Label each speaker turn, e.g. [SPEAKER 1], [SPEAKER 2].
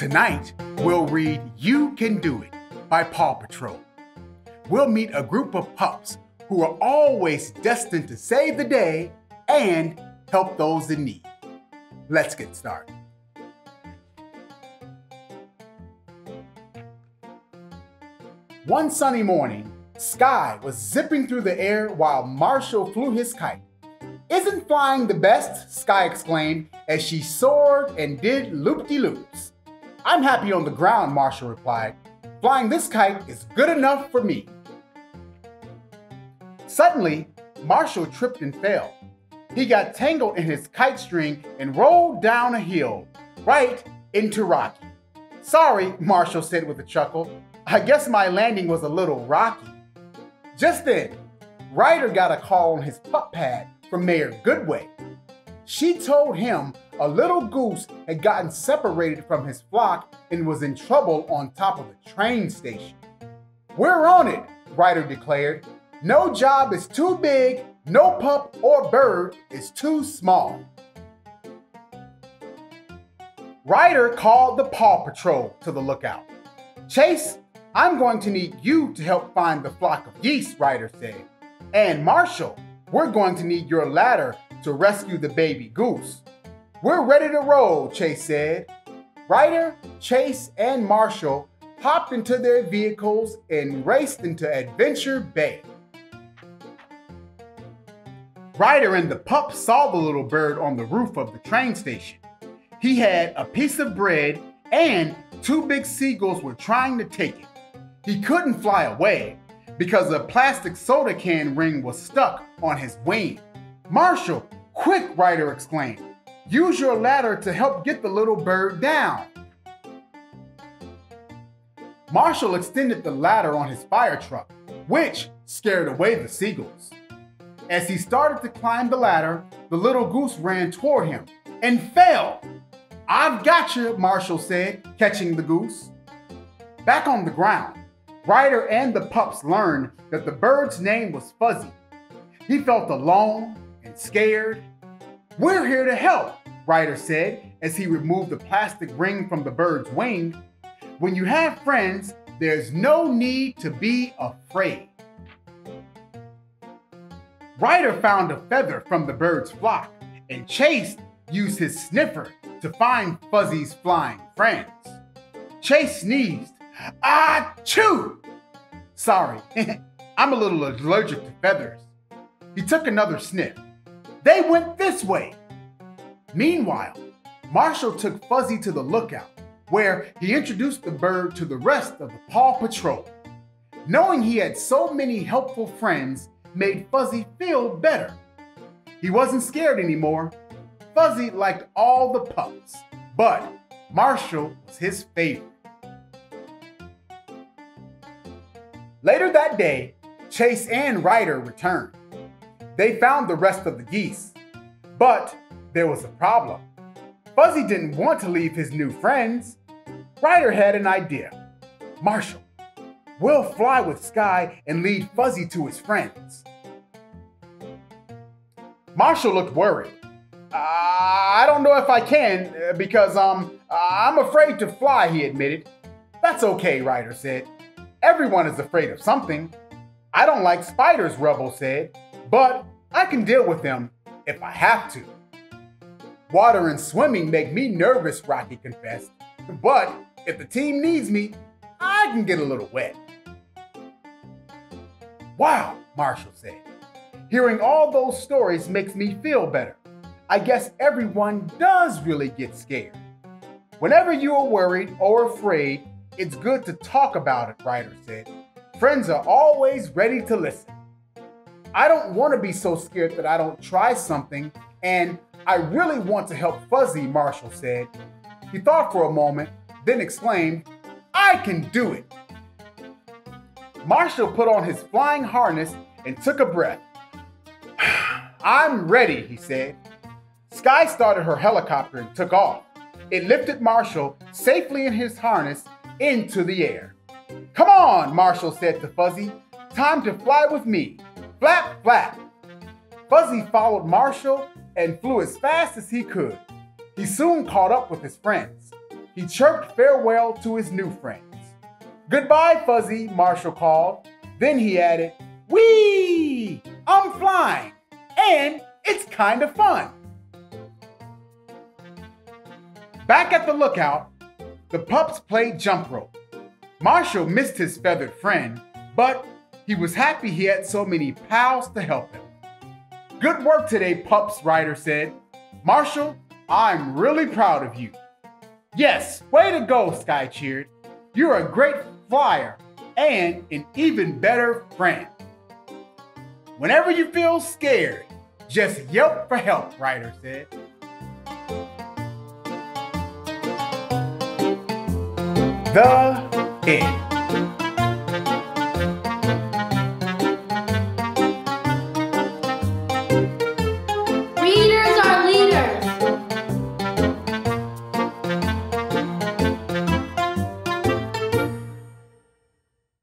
[SPEAKER 1] Tonight, we'll read You Can Do It by Paw Patrol. We'll meet a group of pups who are always destined to save the day and help those in need. Let's get started. One sunny morning, Sky was zipping through the air while Marshall flew his kite. Isn't flying the best? Sky exclaimed as she soared and did loop-de-loops. I'm happy on the ground, Marshall replied. Flying this kite is good enough for me. Suddenly, Marshall tripped and fell. He got tangled in his kite string and rolled down a hill, right into Rocky. Sorry, Marshall said with a chuckle. I guess my landing was a little rocky. Just then, Ryder got a call on his pup pad from Mayor Goodway. She told him a little goose had gotten separated from his flock and was in trouble on top of a train station. We're on it, Ryder declared. No job is too big, no pup or bird is too small. Ryder called the Paw Patrol to the lookout. Chase, I'm going to need you to help find the flock of geese, Ryder said. And Marshall, we're going to need your ladder to rescue the baby goose. We're ready to roll, Chase said. Ryder, Chase, and Marshall hopped into their vehicles and raced into Adventure Bay. Ryder and the pup saw the little bird on the roof of the train station. He had a piece of bread and two big seagulls were trying to take it. He couldn't fly away because a plastic soda can ring was stuck on his wing. Marshall, quick, Ryder exclaimed. Use your ladder to help get the little bird down. Marshall extended the ladder on his fire truck, which scared away the seagulls. As he started to climb the ladder, the little goose ran toward him and fell. I've got you, Marshall said, catching the goose. Back on the ground, Ryder and the pups learned that the bird's name was Fuzzy. He felt alone and scared. We're here to help, Ryder said as he removed the plastic ring from the bird's wing. When you have friends, there's no need to be afraid. Ryder found a feather from the bird's flock, and Chase used his sniffer to find Fuzzy's flying friends. Chase sneezed. Ah, chew! Sorry, I'm a little allergic to feathers. He took another sniff. They went this way. Meanwhile, Marshall took Fuzzy to the lookout, where he introduced the bird to the rest of the Paw Patrol. Knowing he had so many helpful friends, made Fuzzy feel better. He wasn't scared anymore. Fuzzy liked all the pups, but Marshall was his favorite. Later that day, Chase and Ryder returned. They found the rest of the geese, but there was a problem. Fuzzy didn't want to leave his new friends. Ryder had an idea. Marshall, We'll fly with Sky and lead Fuzzy to his friends. Marshall looked worried. I don't know if I can because um I'm afraid to fly, he admitted. That's okay, Ryder said. Everyone is afraid of something. I don't like spiders, Rubble said, but I can deal with them if I have to. Water and swimming make me nervous, Rocky confessed. But if the team needs me, I can get a little wet. Wow, Marshall said. Hearing all those stories makes me feel better. I guess everyone does really get scared. Whenever you are worried or afraid, it's good to talk about it, Ryder said. Friends are always ready to listen. I don't want to be so scared that I don't try something, and I really want to help Fuzzy, Marshall said. He thought for a moment, then exclaimed, I can do it. Marshall put on his flying harness and took a breath. I'm ready, he said. Sky started her helicopter and took off. It lifted Marshall safely in his harness into the air. Come on, Marshall said to Fuzzy. Time to fly with me. Flap, flap. Fuzzy followed Marshall and flew as fast as he could. He soon caught up with his friends. he chirped farewell to his new friends. Goodbye, Fuzzy, Marshall called. Then he added, Whee! I'm flying, and it's kind of fun. Back at the lookout, the pups played jump rope. Marshall missed his feathered friend, but he was happy he had so many pals to help him. Good work today, pups, Ryder said. Marshall, I'm really proud of you. Yes, way to go, Sky cheered. You're a great flyer and an even better friend. Whenever you feel scared, just yelp for help, Ryder said. The end.